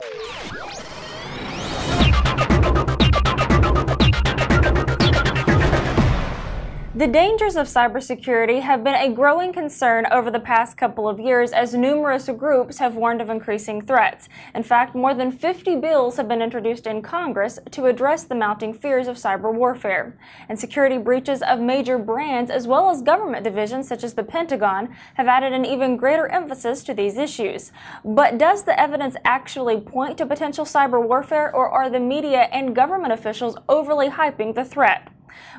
Thank you. The dangers of cybersecurity have been a growing concern over the past couple of years as numerous groups have warned of increasing threats. In fact, more than 50 bills have been introduced in Congress to address the mounting fears of cyber warfare. And security breaches of major brands as well as government divisions such as the Pentagon have added an even greater emphasis to these issues. But does the evidence actually point to potential cyber warfare or are the media and government officials overly hyping the threat?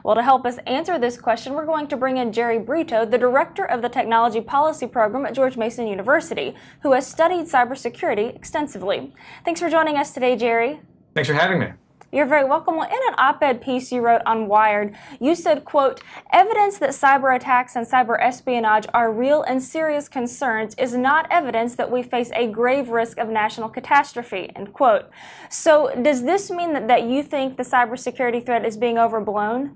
Well, to help us answer this question, we're going to bring in Jerry Brito, the director of the Technology Policy Program at George Mason University, who has studied cybersecurity extensively. Thanks for joining us today, Jerry. Thanks for having me. You're very welcome. Well, in an op-ed piece you wrote on Wired, you said, quote, evidence that cyber attacks and cyber espionage are real and serious concerns is not evidence that we face a grave risk of national catastrophe, end quote. So does this mean that, that you think the cybersecurity threat is being overblown?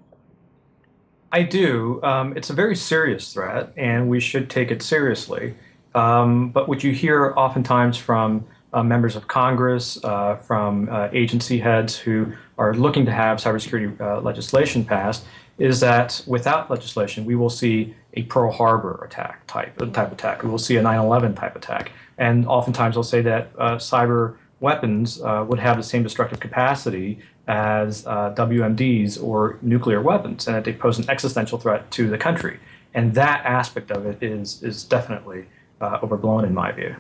I do. Um, it's a very serious threat, and we should take it seriously. Um, but what you hear oftentimes from members of Congress, uh, from uh, agency heads who are looking to have cybersecurity uh, legislation passed, is that without legislation, we will see a Pearl Harbor attack type type attack. We will see a 9/11 type attack, and oftentimes they'll say that uh, cyber weapons uh, would have the same destructive capacity as WMDs or nuclear weapons, and that they pose an existential threat to the country. And that aspect of it is is definitely overblown in my view.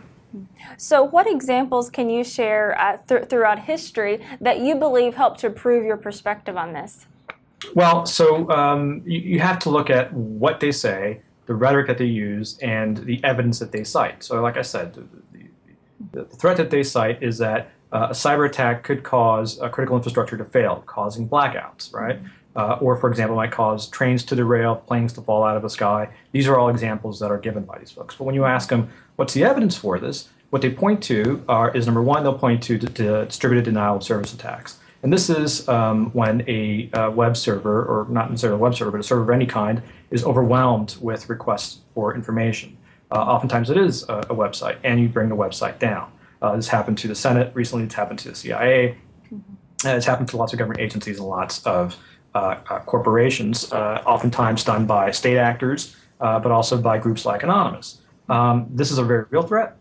So, what examples can you share uh, th- throughout history that you believe help to prove your perspective on this? Well, so um, you, you, have to look at what they say, the rhetoric that they use, and the evidence that they cite. So, like I said, the, the, the threat that they cite is that uh, a cyber attack could cause a critical infrastructure to fail, causing blackouts, right? Uh, or, for example, might cause trains to derail, planes to fall out of the sky. These are all examples that are given by these folks. But when you ask them, what's the evidence for this? What they point to are, is number one, they'll point to, to, to distributed denial of service attacks. And this is um, when a uh, web server, or not necessarily a web server, but a server of any kind, is overwhelmed with requests for information. Uh, oftentimes it is a, a, website, and you bring the website down. Uh, this happened to the Senate recently, it's happened to the CIA, mm-hmm. and it's happened to lots of government agencies and lots of uh, uh, corporations, uh, oftentimes done by state actors, but also by groups like Anonymous. Um, this is a very real threat.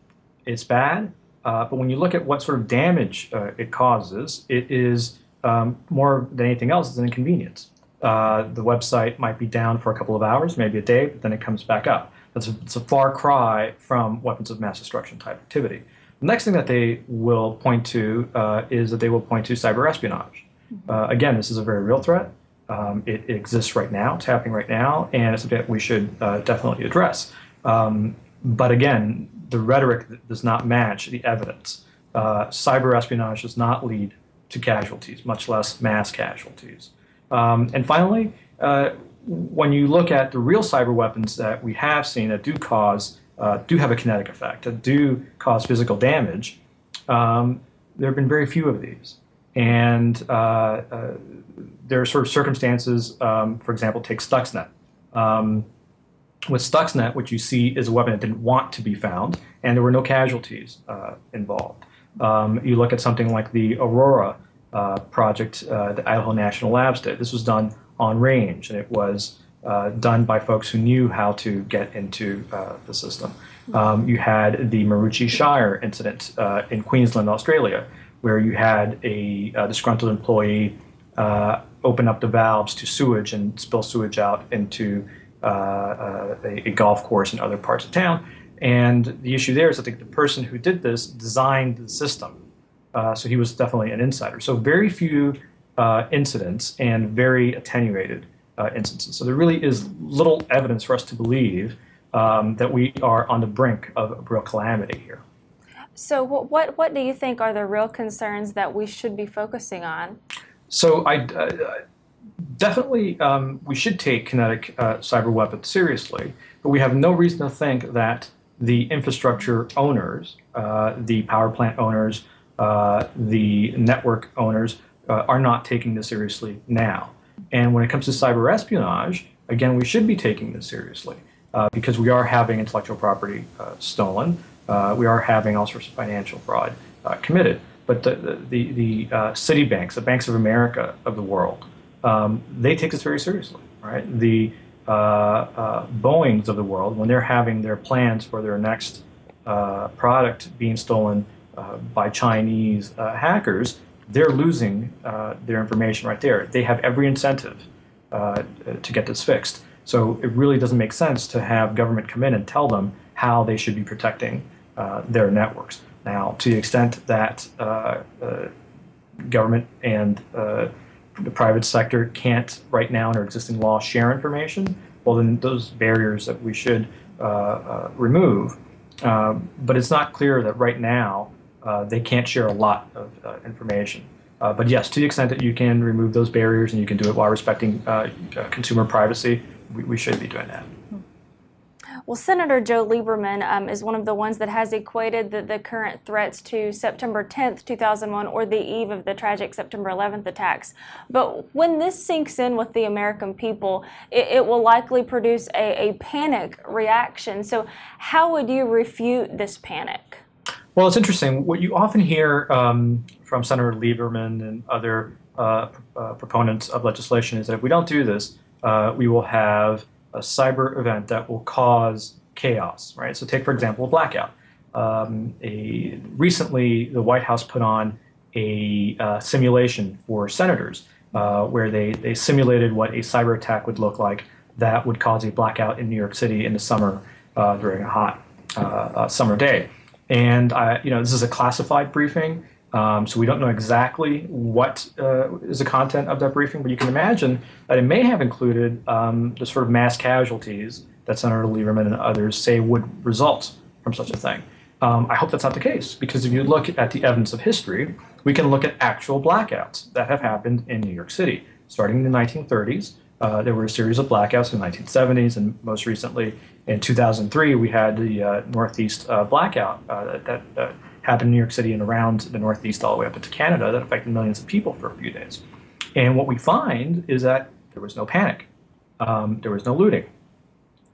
It's bad, but when you look at what sort of damage it causes, it is um, more than anything else, it's an inconvenience. Uh, the website might be down for a couple of hours, maybe a day, but then it comes back up. That's a, it's a far cry from weapons of mass destruction type activity. The next thing that they will point to uh, is that they will point to cyber espionage. Uh, again, this is a very real threat. Um, it, exists right now. It's happening right now, and it's something that we should uh, definitely address. Um, but again, the rhetoric does not match the evidence. Uh, cyber espionage does not lead to casualties, much less mass casualties. Um, and finally, uh, when you look at the real cyber weapons that we have seen that do cause, uh, do have a kinetic effect, that do cause physical damage, um, there have been very few of these. And uh, uh, there are sort of circumstances, um, for example, take Stuxnet. Um, with Stuxnet, what you see is a weapon that didn't want to be found, and there were no casualties uh, involved. Um, you look at something like the Aurora uh, project uh, that Idaho National Labs did. This was done on range, and it was uh, done by folks who knew how to get into uh, the system. Um, you had the Maroochy Shire incident uh, in Queensland, Australia, where you had a disgruntled employee uh, open up the valves to sewage and spill sewage out into uh, uh, a, a, golf course in other parts of town. And the issue there is that the, the person who did this designed the system. Uh, so he was definitely an insider. So very few uh, incidents and very attenuated instances. So there really is little evidence for us to believe um, that we are on the brink of a real calamity here. So, what, what do you think are the real concerns that we should be focusing on? So, I uh, definitely um, we should take kinetic uh, cyber weapons seriously, but we have no reason to think that the infrastructure owners, uh, the power plant owners, uh, the network owners uh, are not taking this seriously now. And when it comes to cyber espionage, again, we should be taking this seriously uh, because we are having intellectual property stolen. we are having all sorts of financial fraud committed. But the the, the uh, Citibanks, the banks of America of the world, um, they take this very seriously, right? The uh, uh, Boeing's of the world, when they're having their plans for their next uh, product being stolen uh, by Chinese uh, hackers, they're losing their information right there. They have every incentive to get this fixed. So it really doesn't make sense to have government come in and tell them how they should be protecting their networks. Now, to the extent that government and the private sector can't right now under existing law share information, well then those barriers that we should uh, uh, remove. Uh, but it's not clear that right now uh, they can't share a lot of uh, information. Uh, but yes, to the extent that you can remove those barriers and you can do it while respecting consumer privacy, we, we should be doing that. Well, Senator Joe Lieberman um, is one of the ones that has equated the, the current threats to September 10th, 2001, or the eve of the tragic September 11th attacks. But when this sinks in with the American people, it, it will likely produce a, a panic reaction. So, how would you refute this panic? Well, it's interesting. What you often hear um, from Senator Lieberman and other uh, uh, proponents of legislation is that if we don't do this, uh, we will have a cyber event that will cause chaos, right? So take, for example, a blackout. Um, a, recently, the White House put on a uh, simulation for senators uh, where they, they simulated what a cyber attack would look like that would cause a blackout in New York City in the summer uh, during a hot uh, uh, summer day. And I, you know, this is a classified briefing. Um, so we don't know exactly what uh, is the content of that briefing, but you can imagine that it may have included um, the sort of mass casualties that Senator Lieberman and others say would result from such a thing. Um, I hope that's not the case, because if you look at the evidence of history, we can look at actual blackouts that have happened in New York City. Starting in the 1930s, uh, there were a series of blackouts in the 1970s, and most recently in 2003, we had the uh, Northeast uh, blackout uh, that, that happened in New York City and around the Northeast all the way up into Canada that affected millions of people for a few days. And what we find is that there was no panic, um, there was no looting,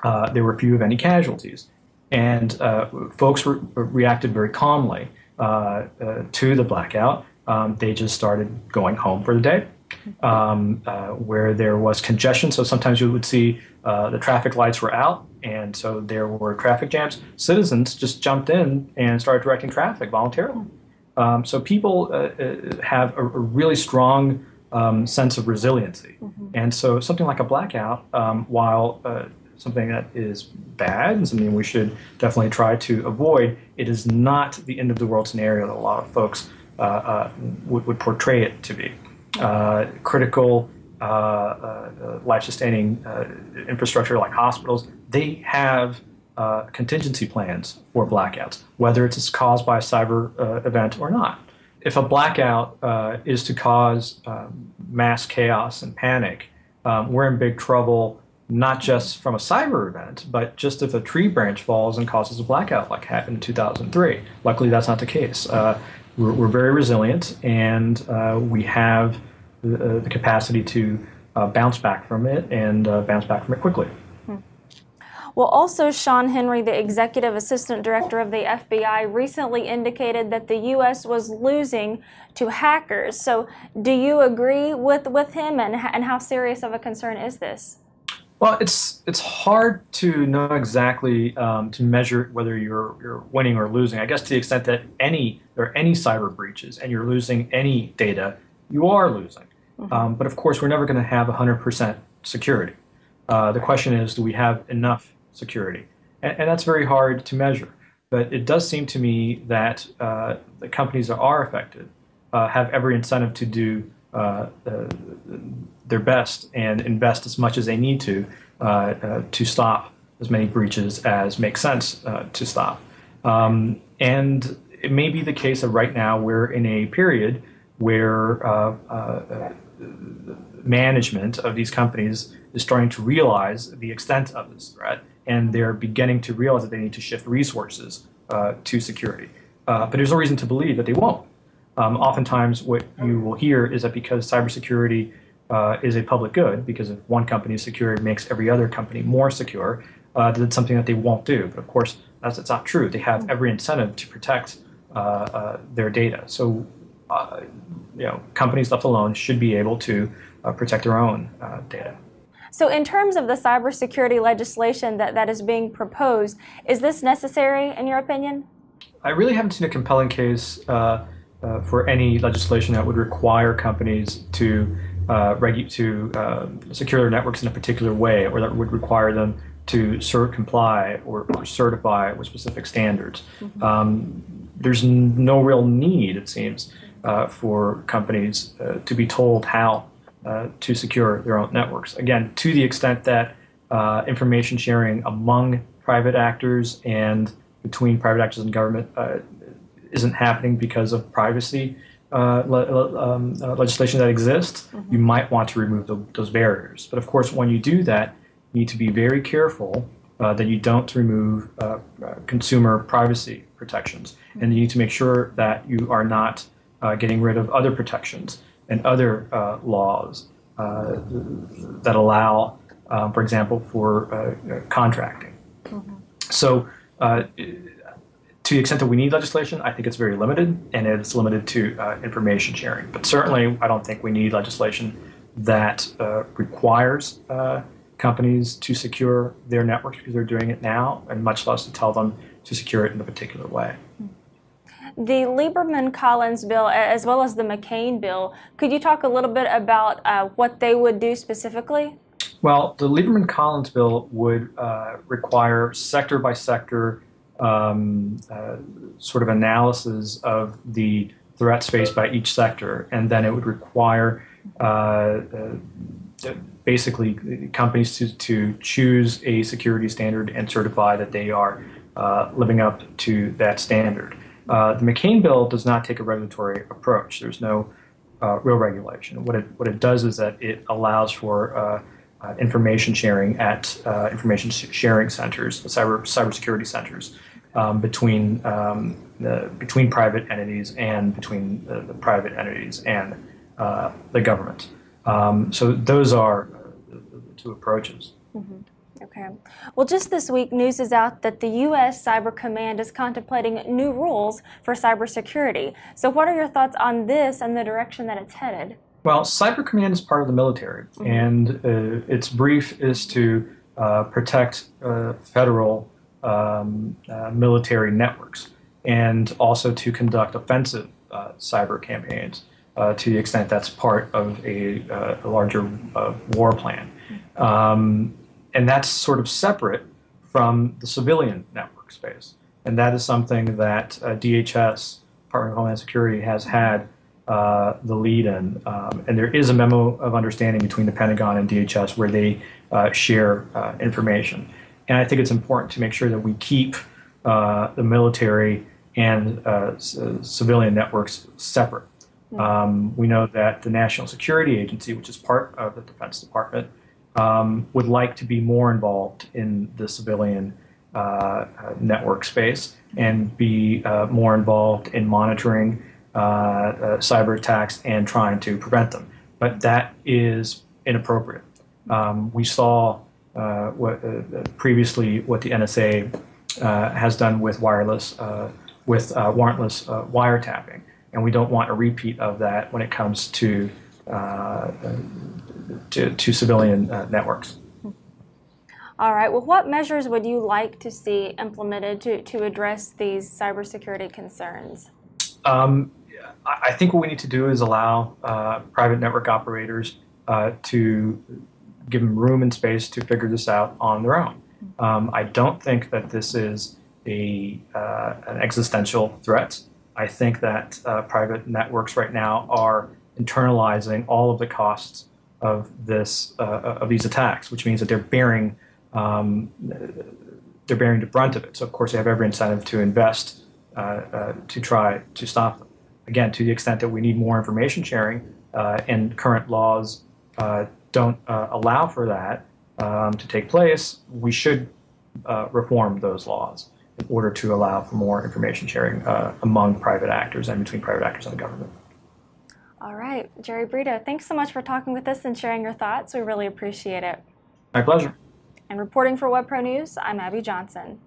uh, there were few of any casualties, and uh, folks re- reacted very calmly uh, uh to the blackout. Um, they just started going home for the day. Um, uh, where there was congestion, so sometimes you would see uh, the traffic lights were out, and so there were traffic jams. Citizens just jumped in and started directing traffic voluntarily. Um, so people uh, uh, have a, a, really strong um, sense of resiliency. Mm-hmm. And so something like a blackout, um, while uh, something that is bad and something we should definitely try to avoid, it is not the end of the world scenario that a lot of folks uh, uh, would, would, portray it to be. Uh, critical uh, uh, life-sustaining infrastructure like hospitals, they have contingency plans for blackouts, whether it's caused by a cyber event or not. If a blackout is to cause um, mass chaos and panic, um, we're in big trouble not just from a cyber event, but just if a tree branch falls and causes a blackout like happened in 2003. Luckily, that's not the case. Uh, we're, we're, very resilient and uh, we have the, uh, the capacity to uh, bounce back from it and uh, bounce back from it quickly. Hmm. Well, also, Shawn Henry, the executive assistant director of the FBI, recently indicated that the U.S. was losing to hackers. So, do you agree with, with him, and, and how serious of a concern is this? Well, it's it's hard to know exactly um, to measure whether you're you're winning or losing. I guess to the extent that any there are any cyber breaches and you're losing any data, you are losing. Mm-hmm. Um, but of course, we're never going to have 100% security. Uh, the question is, do we have enough security? And, and, that's very hard to measure. But it does seem to me that uh, the companies that are affected uh, have every incentive to do uh, their best and invest as much as they need to uh, uh, to stop as many breaches as makes sense to stop. Um, and it may be the case that right now we're in a period where uh, uh, management of these companies is starting to realize the extent of this threat, and they're beginning to realize that they need to shift resources uh, to security. Uh, but there's no reason to believe that they won't. Um, oftentimes, what you will hear is that because cybersecurity uh, is a public good, because if one company is secure, it makes every other company more secure, uh, that it's something that they won't do. But of course, that's, that's not true. They have every incentive to protect uh, uh, their data. So uh, you know, companies left alone should be able to uh, protect their own uh, data. So, in terms of the cybersecurity legislation that, that is being proposed, is this necessary in your opinion? I really haven't seen a compelling case uh, uh, for any legislation that would require companies to uh, regu- to uh, secure their networks in a particular way, or that would require them to cert comply or, or certify with specific standards. Mm-hmm. Um, there's n- no real need, it seems, uh, for companies uh, to be told how uh, to secure their own networks. Again, to the extent that uh, information sharing among private actors and between private actors and government uh, isn't happening because of privacy uh, le- um, legislation that exists, mm-hmm. you might want to remove the, those barriers. But of course, when you do that, you need to be very careful uh, that you don't remove uh, consumer privacy protections. And you need to make sure that you are not uh, getting rid of other protections and other uh, laws uh, that allow, um, for example, for uh, contracting. Mm-hmm. So, to the extent that we need legislation, I think it's very limited, and it's limited to uh, information sharing. But certainly, I don't think we need legislation that uh, requires uh, companies to secure their networks because they're doing it now, and much less to tell them to secure it in a particular way. The Lieberman Collins bill, as well as the McCain bill, could you talk a little bit about uh, what they would do specifically? Well, the Lieberman Collins bill would uh, require sector by sector um, uh, sort of analysis of the threats faced by each sector, and then it would require uh, uh, basically companies to, to choose a security standard and certify that they are uh, living up to that standard. Uh, the McCain bill does not take a regulatory approach. There's no real regulation. What it what it does is that it allows for uh, uh, information sharing at uh, information sharing centers, cyber cybersecurity centers, um, between um, the, between private entities and between the, the private entities and the government. Um, so those are the, the two approaches. Mm-hmm. Okay. Well, just this week, news is out that the U.S. Cyber Command is contemplating new rules for cybersecurity. So, what are your thoughts on this and the direction that it's headed? Well, Cyber Command is part of the military, mm-hmm. and uh, its brief is to uh, protect uh, federal um, uh, military networks and also to conduct offensive uh, cyber campaigns uh, to the extent that's part of a, a larger war plan. Mm-hmm. Um, and that's sort of separate from the civilian network space. And that is something that uh, DHS, Department of Homeland Security, has had uh, the lead in. Um, and there is a memo of understanding between the Pentagon and DHS where they uh, share uh, information. And I think it's important to make sure that we keep uh, the military and uh, civilian networks separate. Hmm. Um, we know that the National Security Agency, which is part of the Defense Department, um, would like to be more involved in the civilian uh, network space and be uh, more involved in monitoring cyber attacks and trying to prevent them. But that is inappropriate. Um, we saw uh, what, uh, previously what the NSA has done with wireless, with warrantless wiretapping, and we don't want a repeat of that when it comes to to, to civilian uh, networks. All right. Well, what measures would you like to see implemented to, to address these cybersecurity concerns? Um, I think what we need to do is allow uh, private network operators uh, to give them room and space to figure this out on their own. Um, I don't think that this is a uh, an existential threat. I think that uh, private networks right now are internalizing all of the costs of this uh, of these attacks, which means that they're bearing um, they're bearing the brunt of it. So of course they have every incentive to invest uh, uh, to try to stop them. Again, to the extent that we need more information sharing, uh, and current laws uh, don't uh, allow for that um, to take place, we should reform those laws in order to allow for more information sharing among private actors and between private actors and the government. All right, Jerry Brito, thanks so much for talking with us and sharing your thoughts. We really appreciate it. My pleasure. And reporting for WebPro News, I'm Abby Johnson.